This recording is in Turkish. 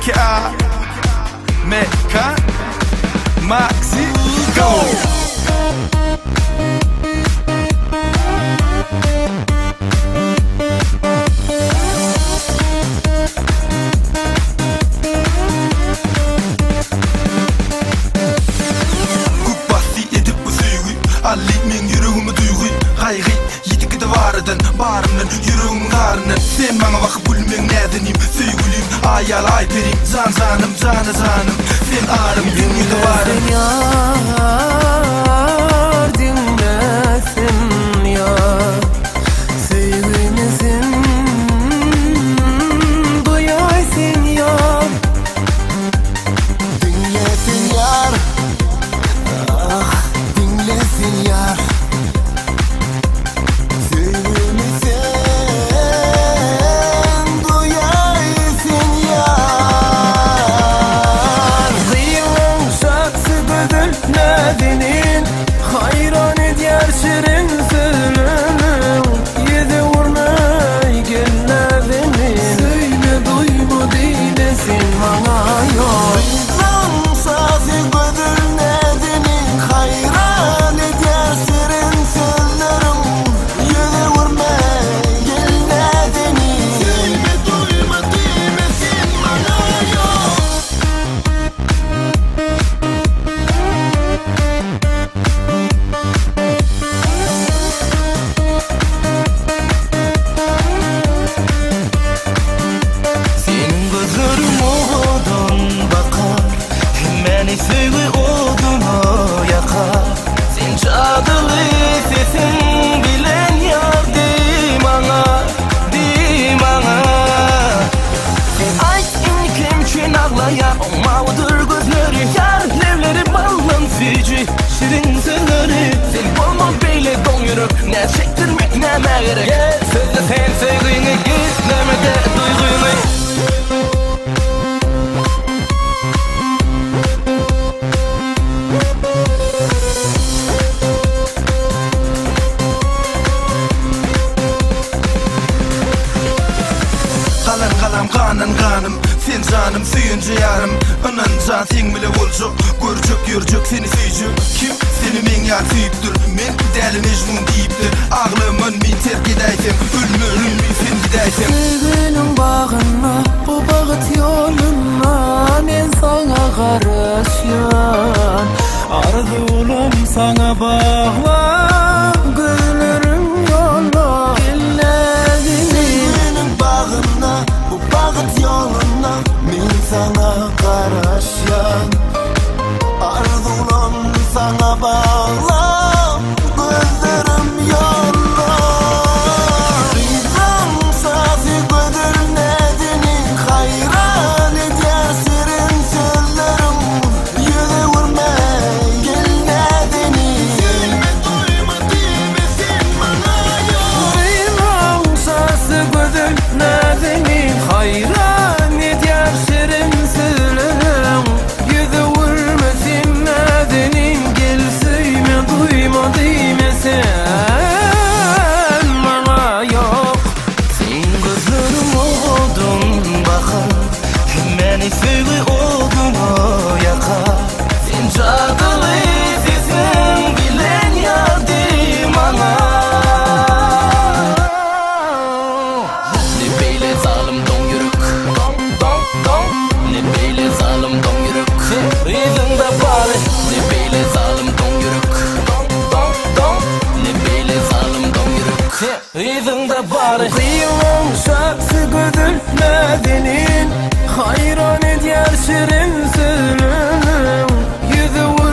qui'a Meca Maxi Go! Ali men yüreğimi duyguy Gayri yetiki de varıdın Barımdan yüreğimin karının Sen bana vakıp hayal haydirim Zan zanım zanı zanım. Fin arım gün yuvarım mga Check the mic now, my girl. canım Suyuncu yarım. Ananca sen bile bolcu Görcük yürcük seni süycü Kim? Seni men yar süyüptür Men dəli mecnun deyiptir. Ağlımın men terk edeysem Ölmönüm men sen gideysem Sevginin bağına Bu bağıt yoluna Men sana karışyan Arzulam sana bağlı. passion Rhythm'da bari. Kıyılım şapsı güdül medenin Hayran eder şirin sürünüm Yüzü